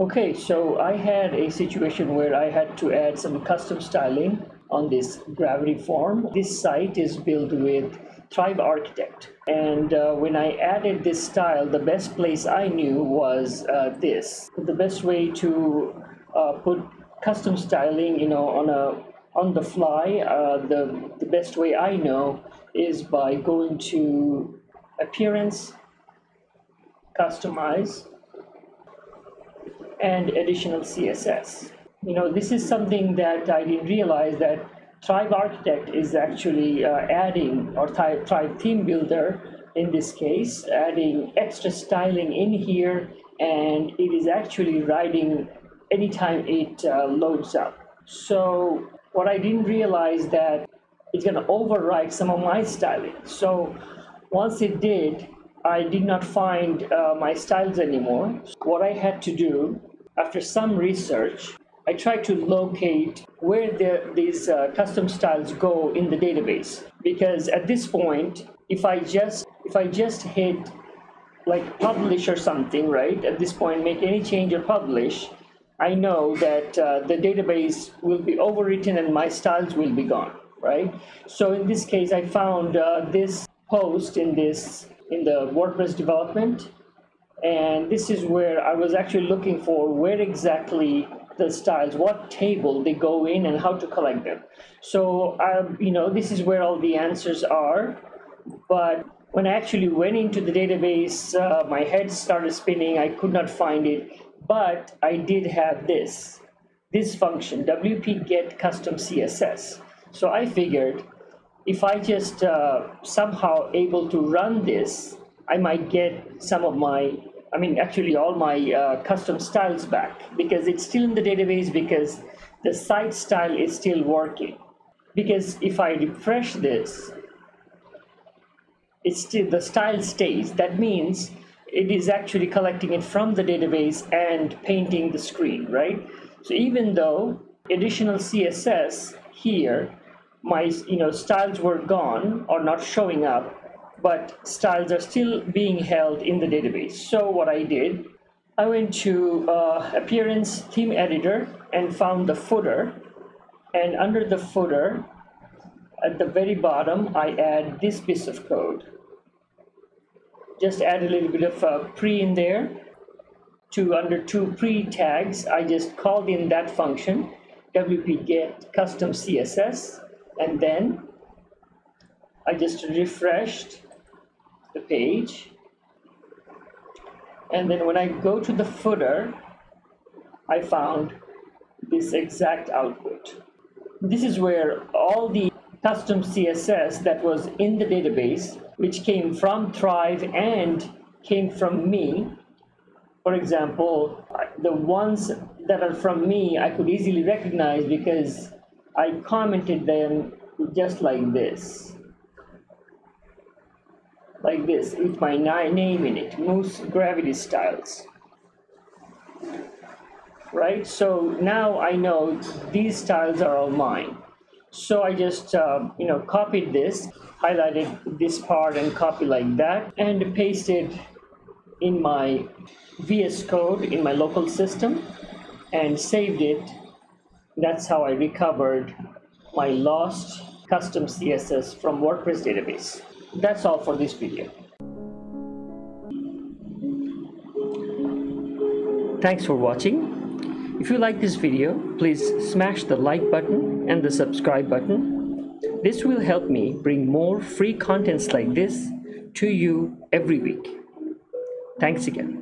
Okay, so I had a situation where I had to add some custom styling on this gravity form. This site is built with Thrive Architect. And uh, when I added this style, the best place I knew was uh, this. The best way to uh, put custom styling, you know, on a on the fly, uh, the, the best way I know is by going to Appearance, Customize, and Additional CSS. You know, this is something that I didn't realize that Thrive Architect is actually uh, adding, or Thrive, Thrive Theme Builder in this case, adding extra styling in here, and it is actually writing anytime it uh, loads up. So what I didn't realize that it's going to overwrite some of my styling. So once it did, I did not find uh, my styles anymore. What I had to do after some research, I tried to locate where the, these uh, custom styles go in the database. Because at this point, if I just if I just hit like publish or something, right? At this point, make any change or publish, I know that uh, the database will be overwritten and my styles will be gone, right? So in this case, I found uh, this post in this in the WordPress development, and this is where I was actually looking for where exactly the styles, what table they go in, and how to collect them. So um, you know, this is where all the answers are, but when I actually went into the database, uh, my head started spinning. I could not find it but I did have this, this function, WP get custom CSS. So I figured if I just uh, somehow able to run this, I might get some of my, I mean, actually all my uh, custom styles back because it's still in the database because the site style is still working. Because if I refresh this, it's still, the style stays. That means it is actually collecting it from the database and painting the screen, right? So even though additional CSS here, my you know styles were gone or not showing up, but styles are still being held in the database. So what I did, I went to uh, Appearance Theme Editor and found the footer, and under the footer, at the very bottom, I add this piece of code. Just add a little bit of uh, pre in there. To under two pre tags I just called in that function wp get custom css and then I just refreshed the page and then when I go to the footer I found this exact output this is where all the custom css that was in the database which came from Thrive and came from me. For example, the ones that are from me, I could easily recognize because I commented them just like this. Like this, with my name in it, Moose Gravity Styles. Right, so now I know these styles are all mine. So I just, uh, you know, copied this highlighted this part and copy like that and pasted in my VS Code in my local system and saved it. That's how I recovered my lost custom CSS from WordPress database. That's all for this video. Thanks for watching. If you like this video, please smash the like button and the subscribe button this will help me bring more free contents like this to you every week. Thanks again.